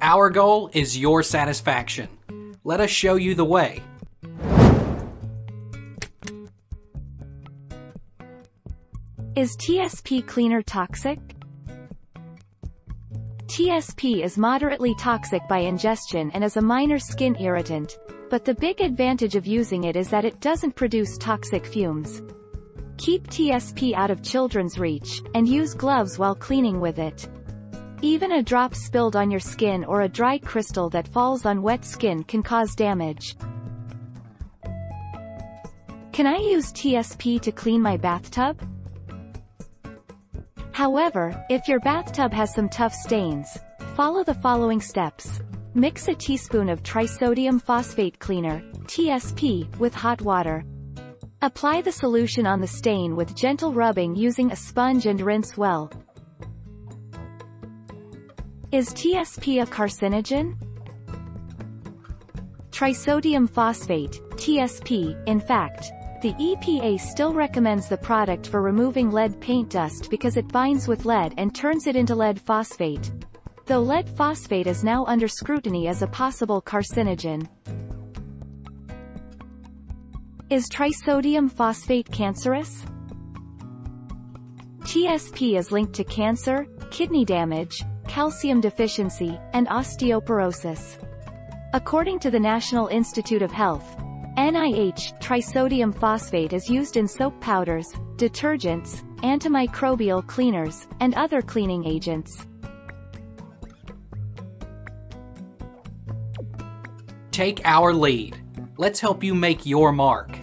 Our goal is your satisfaction. Let us show you the way. Is TSP cleaner toxic? TSP is moderately toxic by ingestion and is a minor skin irritant, but the big advantage of using it is that it doesn't produce toxic fumes. Keep TSP out of children's reach, and use gloves while cleaning with it. Even a drop spilled on your skin or a dry crystal that falls on wet skin can cause damage. Can I use TSP to clean my bathtub? However, if your bathtub has some tough stains, follow the following steps. Mix a teaspoon of trisodium phosphate cleaner, TSP, with hot water. Apply the solution on the stain with gentle rubbing using a sponge and rinse well. Is TSP a carcinogen? Trisodium phosphate, TSP, in fact, the EPA still recommends the product for removing lead paint dust because it binds with lead and turns it into lead phosphate. Though lead phosphate is now under scrutiny as a possible carcinogen. Is trisodium phosphate cancerous? TSP is linked to cancer, kidney damage, calcium deficiency, and osteoporosis. According to the National Institute of Health, NIH, trisodium phosphate is used in soap powders, detergents, antimicrobial cleaners, and other cleaning agents. Take our lead. Let's help you make your mark.